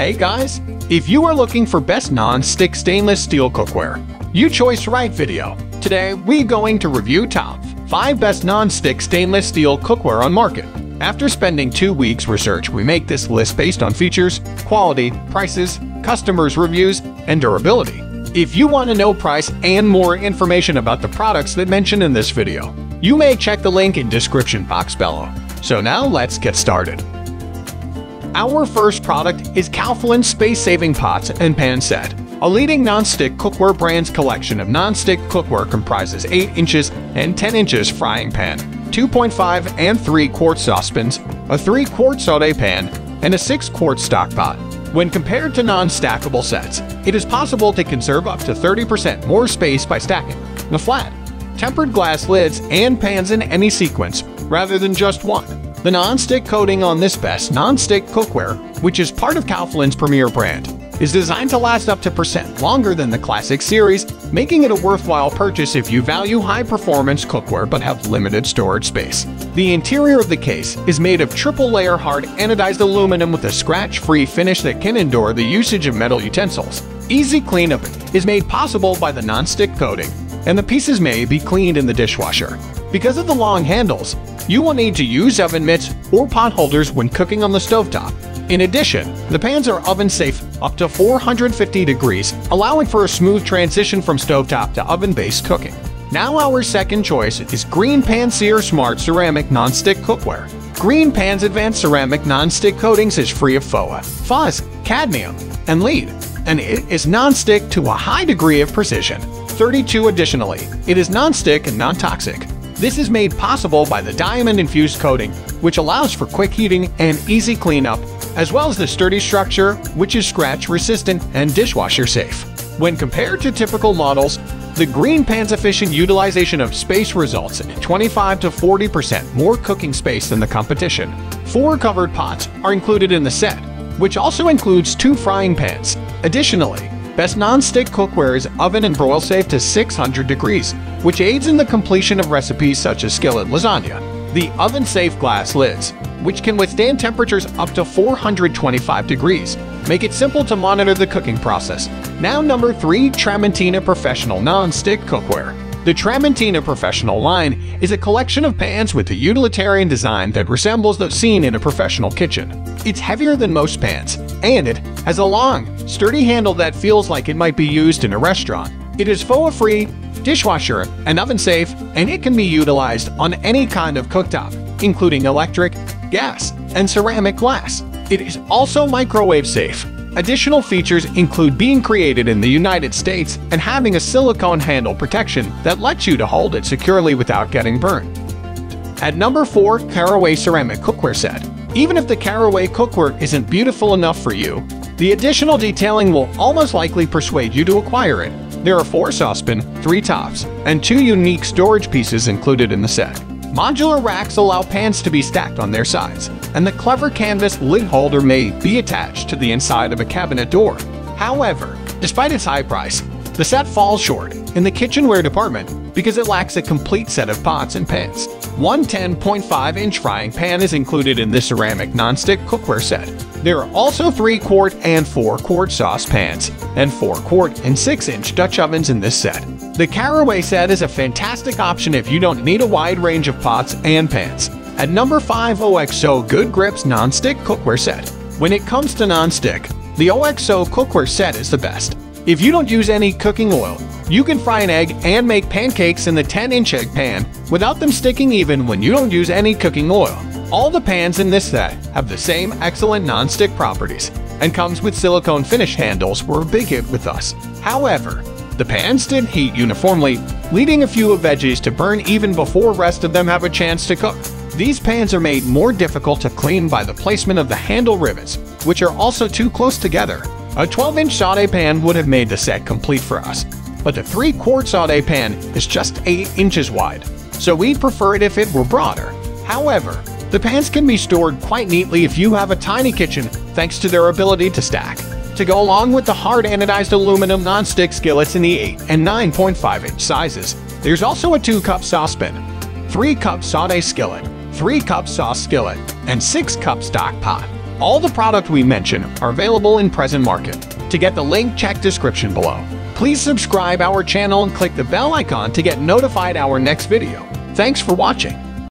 Hey guys, if you are looking for best non-stick stainless steel cookware, you chose right video. Today, we're going to review top 5 best non-stick stainless steel cookware on market. After spending two weeks research, we make this list based on features, quality, prices, customers' reviews, and durability. If you want to know price and more information about the products that mentioned in this video, you may check the link in description box below. So now let's get started. Our first product is Calphalon Space Saving Pots and Pan Set. A leading non-stick cookware brand's collection of non-stick cookware comprises 8 inches and 10 inches frying pan, 2.5 and 3 quart saucepans, a 3 quart saute pan, and a 6 quart stock pot. When compared to non-stackable sets, it is possible to conserve up to 30% more space by stacking the flat, tempered glass lids and pans in any sequence rather than just one. The non-stick coating on this best non-stick cookware, which is part of Calphalon's premier brand, is designed to last up to percent longer than the classic series, making it a worthwhile purchase if you value high-performance cookware but have limited storage space. The interior of the case is made of triple-layer hard anodized aluminum with a scratch-free finish that can endure the usage of metal utensils. Easy cleanup is made possible by the non-stick coating, and the pieces may be cleaned in the dishwasher. Because of the long handles, you will need to use oven mitts or pot holders when cooking on the stovetop. In addition, the pans are oven safe up to 450 degrees, allowing for a smooth transition from stovetop to oven-based cooking. Now our second choice is GreenPan Sear Smart Ceramic Non-Stick Cookware. GreenPan's advanced ceramic non-stick coatings is free of FOA, PFAS, cadmium, and lead, and it is non-stick to a high degree of precision. 32 Additionally, it is non-stick and non-toxic. This is made possible by the diamond-infused coating, which allows for quick heating and easy cleanup, as well as the sturdy structure, which is scratch-resistant and dishwasher-safe. When compared to typical models, the GreenPan's efficient utilization of space results in 25 to 40% more cooking space than the competition. Four covered pots are included in the set, which also includes two frying pans. Additionally, Best non-stick cookware is oven and broil safe to 600 degrees, which aids in the completion of recipes such as skillet lasagna. The oven-safe glass lids, which can withstand temperatures up to 425 degrees, make it simple to monitor the cooking process. Now number 3 Tramontina Professional Non-Stick Cookware. The Tramontina Professional line is a collection of pans with a utilitarian design that resembles those seen in a professional kitchen. It's heavier than most pans, and it has a long, sturdy handle that feels like it might be used in a restaurant. It is FOA-free, dishwasher, and oven-safe, and it can be utilized on any kind of cooktop, including electric, gas, and ceramic glass. It is also microwave safe, Additional features include being created in the United States and having a silicone handle protection that lets you to hold it securely without getting burned. At number 4, Caraway Ceramic Cookware Set. Even if the Caraway cookware isn't beautiful enough for you, the additional detailing will almost likely persuade you to acquire it. There are 4 saucepan, 3 tops, and 2 unique storage pieces included in the set. Modular racks allow pans to be stacked on their sides, and the clever canvas lid holder may be attached to the inside of a cabinet door. However, despite its high price, the set falls short in the kitchenware department because it lacks a complete set of pots and pans. One 10.5-inch frying pan is included in this ceramic nonstick cookware set. There are also 3-quart and 4-quart saucepans, and 4-quart and 6-inch Dutch ovens in this set. The Caraway set is a fantastic option if you don't need a wide range of pots and pans. At number 5 OXO Good Grips Non-Stick Cookware Set. When it comes to non-stick, the OXO cookware set is the best. If you don't use any cooking oil, you can fry an egg and make pancakes in the 10-inch egg pan without them sticking even when you don't use any cooking oil. All the pans in this set have the same excellent non-stick properties and comes with silicone finish handles were a big hit with us. However, the pans didn't heat uniformly, leading a few of veggies to burn even before rest of them have a chance to cook. These pans are made more difficult to clean by the placement of the handle rivets, which are also too close together. A 12-inch saute pan would have made the set complete for us, but the 3-quart saute pan is just 8 inches wide, so we'd prefer it if it were broader. However, the pans can be stored quite neatly if you have a tiny kitchen thanks to their ability to stack to go along with the hard anodized aluminum non-stick skillets in the 8 and 9.5 inch sizes. There's also a 2 cup saucepan, 3 cup saute skillet, 3 cup sauce skillet, and 6 cup stock pot. All the product we mention are available in present market. To get the link, check description below. Please subscribe our channel and click the bell icon to get notified our next video. Thanks for watching.